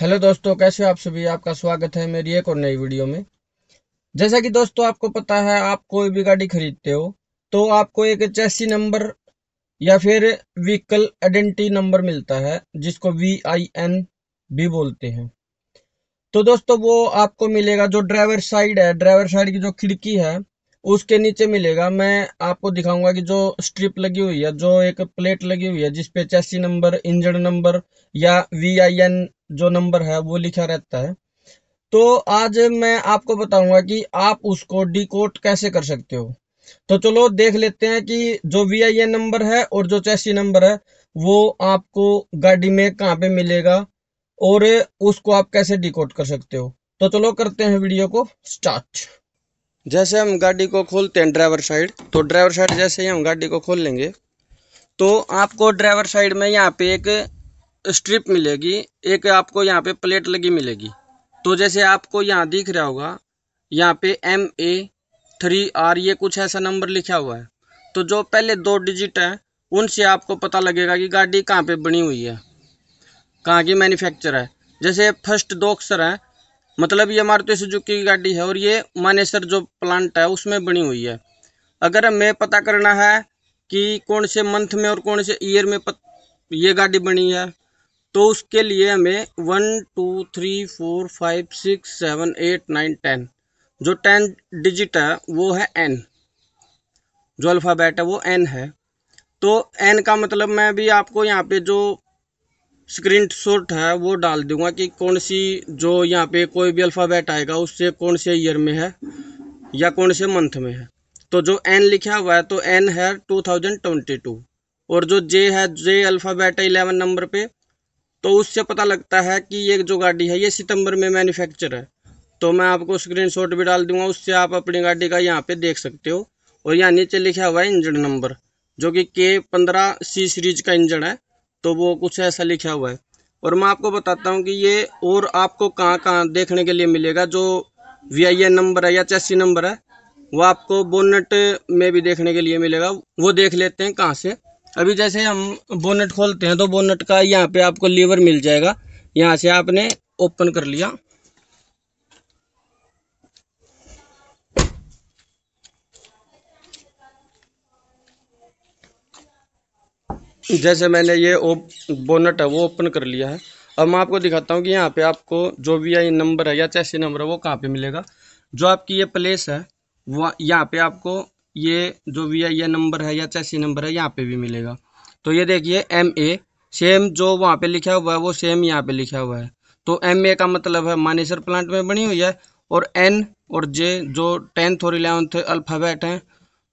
Hello दोस्तों, कैसे हो आप सभी? आपका स्वागत है मेरी एक और नई वीडियो में। जैसा कि दोस्तों आपको पता है, आप कोई भी गाड़ी खरीदते हो तो आपको एक चैसी नंबर या फिर व्हीकल आइडेंटिटी नंबर मिलता है, जिसको वी आई एन भी बोलते हैं। तो दोस्तों, वो आपको मिलेगा जो ड्राइवर साइड है। ड्राइवर साइड की जो खिड़की है उसके नीचे मिलेगा। मैं आपको दिखाऊँगा कि जो स्ट्रिप लगी हुई है, जो एक प्लेट लगी हुई है जिसपे चैसी नंबर इंजन नंबर या वी आई एन जो नंबर है, वो लिखा रहता है। तो आज मैं आपको बताऊँगा कि आप उसको डिकोड कैसे कर सकते हो। तो चलो देख लेते हैं कि जो वी आई एन नंबर है और जो चैसी नंबर है, वो आपको गाड़ी में कहाँ पे मिलेगा और उसको आप कैसे डिकोड कर सकते हो। तो चलो करते हैं वीडियो को स्टार्ट जैसे हम गाड़ी को खोलते हैं ड्राइवर साइड तो ड्राइवर साइड जैसे ही हम गाड़ी को खोल लेंगे तो आपको ड्राइवर साइड में यहाँ पे एक स्ट्रिप मिलेगी, एक आपको यहाँ पे प्लेट लगी मिलेगी। तो जैसे आपको यहाँ दिख रहा होगा, यहाँ पे एम ए थ्री आर ये कुछ ऐसा नंबर लिखा हुआ है। तो जो पहले दो डिजिट है, उनसे आपको पता लगेगा कि गाड़ी कहाँ पे बनी हुई है, कहाँ की मैन्युफैक्चर है। जैसे फ़र्स्ट दो अक्षर है मतलब ये मारुति सुजुकी की गाड़ी है और ये मानेसर जो प्लांट है उसमें बनी हुई है। अगर हमें पता करना है कि कौन से मंथ में और कौन से ईयर में पत, ये गाड़ी बनी है तो उसके लिए हमें one two three four five six seven eight nine ten जो टेन डिजिट है वो है एन जो अल्फ़ाबेट है वो एन है। तो एन का मतलब मैं भी आपको यहाँ पे जो स्क्रीन शॉट है, वो डाल दूँगा कि कौन सी जो यहाँ पे कोई भी अल्फ़ाबेट आएगा, उससे कौन से ईयर में है या कौन से मंथ में है। तो जो एन लिखा हुआ है तो एन है 2022 और जो जे है जे अल्फ़ाबेट है इलेवन नंबर पे तो उससे पता लगता है कि ये जो गाड़ी है, ये सितंबर में मैन्युफैक्चर है। तो मैं आपको स्क्रीनशॉट भी डाल दूँगा, उससे आप अपनी गाड़ी का यहाँ पे देख सकते हो। और यहाँ नीचे लिखा हुआ है इंजन नंबर जो कि के पंद्रह सी सीरीज़ का इंजन है। तो वो कुछ ऐसा लिखा हुआ है। और मैं आपको बताता हूँ कि ये और आपको कहाँ कहाँ देखने के लिए मिलेगा, जो वी आई एन नंबर है या चेसी नंबर है, वो आपको बोनट में भी देखने के लिए मिलेगा। वो देख लेते हैं कहाँ से। अभी जैसे हम बोनट खोलते हैं तो बोनट का यहाँ पे आपको लीवर मिल जाएगा। यहाँ से आपने ओपन कर लिया। जैसे मैंने ये बोनट है, वो ओपन कर लिया है। अब मैं आपको दिखाता हूँ कि यहाँ पे आपको जो भी आई नंबर है या चैसी नंबर है, वो कहाँ पे मिलेगा। जो आपकी ये प्लेस है, वो यहाँ पे आपको ये जो वी आई नंबर है या चैसी नंबर है, यहाँ पे भी मिलेगा। तो ये देखिए एम ए सेम जो वहाँ पे लिखा हुआ है, वो सेम यहाँ पे लिखा हुआ है। तो एम ए का मतलब है मानेसर प्लांट में बनी हुई है, और एन और जे जो टेंथ और इलेवंथ अल्फ़ाबेट हैं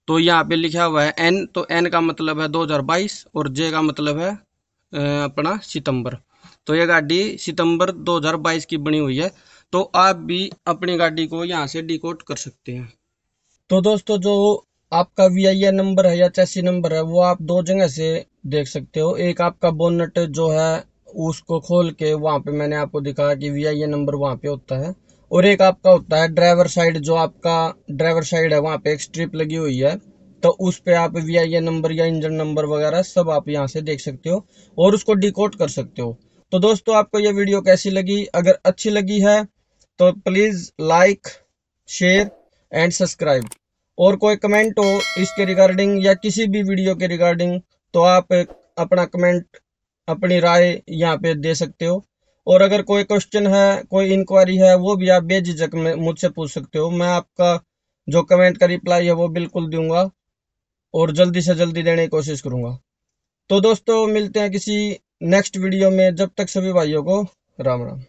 तो यहाँ पे लिखा हुआ है एन तो एन का मतलब है 2022 और जे का मतलब है अपना सितंबर। तो ये गाड़ी सितंबर 2022 की बनी हुई है। तो आप भी अपनी गाड़ी को यहाँ से डिकोड कर सकते हैं। तो दोस्तों, जो आपका वी आई नंबर है या चैसी नंबर है, वो आप दो जगह से देख सकते हो। एक आपका बोनट जो है, उसको खोल के वहाँ पे मैंने आपको दिखाया कि वी आई नंबर वहाँ पे होता है। और एक आपका होता है ड्राइवर साइड जो आपका ड्राइवर साइड है, वहाँ पे एक स्ट्रिप लगी हुई है। तो उस पे आप वी आई नंबर या इंजन नंबर वगैरह सब आप यहाँ से देख सकते हो और उसको डिकोड कर सकते हो। तो दोस्तों, आपको ये वीडियो कैसी लगी? अगर अच्छी लगी है तो please like share and subscribe और कोई कमेंट हो इसके रिगार्डिंग या किसी भी वीडियो के रिगार्डिंग तो आप अपना कमेंट अपनी राय यहाँ पे दे सकते हो। और अगर कोई क्वेश्चन है, कोई इंक्वायरी है, वो भी आप बेझिझक मुझसे पूछ सकते हो। मैं आपका जो कमेंट का रिप्लाई है, वो बिल्कुल दूँगा और जल्दी से जल्दी देने की कोशिश करूँगा। तो दोस्तों, मिलते हैं किसी नेक्स्ट वीडियो में। जब तक सभी भाइयों को राम राम।